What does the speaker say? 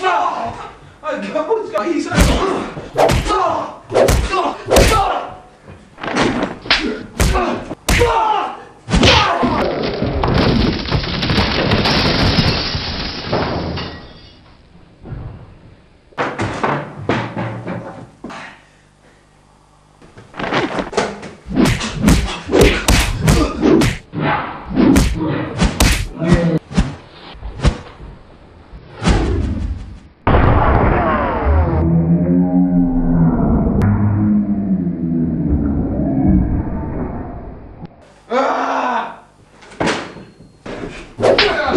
Oh, oh, come on, Scott, he's... Yeah.